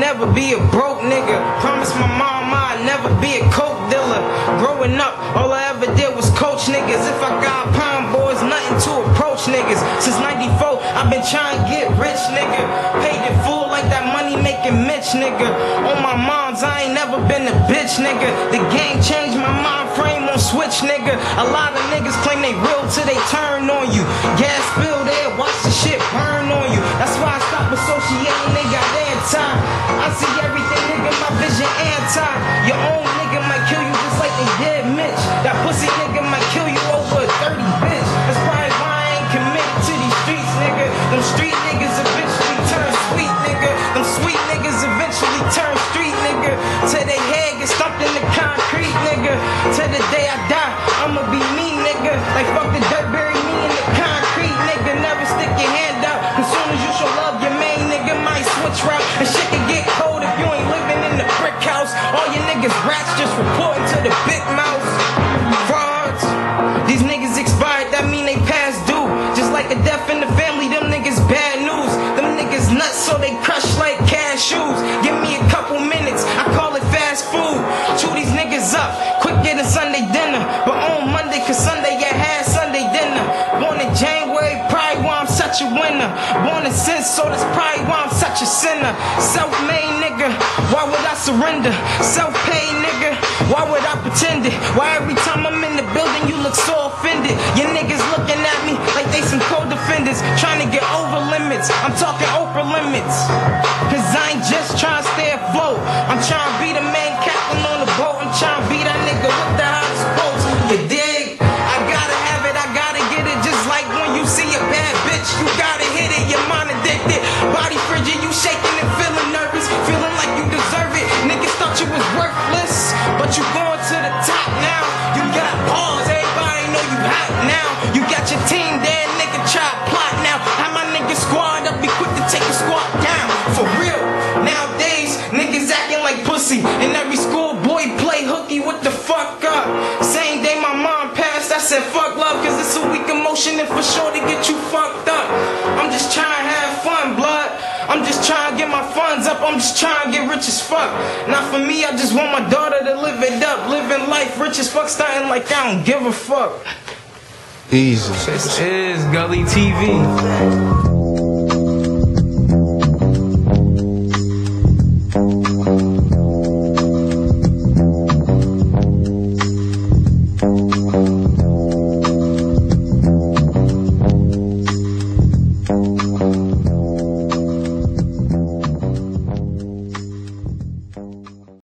never be a broke nigga. Promise my mom I'd never be a coke dealer. Growing up, all I ever did was coach niggas. If I got pound boys, nothing to approach niggas. Since 94, I've been trying to get rich, nigga. Paid it full like that money making Mitch, nigga. On my mom's, I ain't never been a bitch, nigga. The game changed my mind frame on switch, nigga. A lot of niggas claim they real till they turn on you. Gas bill there, watch the shit burn on you. That's why I stop associating, Sweet niggas eventually turn street, nigga. Till they head get stumped in the concrete, nigga. Till the day I die, I'ma be me, nigga. Like fuck the dirt, bury me in the concrete, nigga. Never stick your hand out. Cause soon as you show love, your main nigga might switch route. And shit can get cold if you ain't living in the brick house. All your niggas rats just reporting to the big mouth. Frauds. These niggas expired, that mean they past due. Just like a death in the dinner. But on Monday, cause Sunday I had Sunday dinner. Born in January, probably why I'm such a winner. Born in sin, so that's probably why I'm such a sinner. Self-made nigga, why would I surrender? Self-paid nigga, why would I pretend it? Why every time I'm in the building you look so offended? Your niggas looking at me like they some co-defendants, trying to get over limits. I'm talking Oprah limits. Cause I ain't just trying body frigid, you shaking I'm just trying to get my funds up. I'm just trying to get rich as fuck. Not for me, I just want my daughter to live it up. Living life rich as fuck, starting like I don't give a fuck. Easy. This is Gully TV.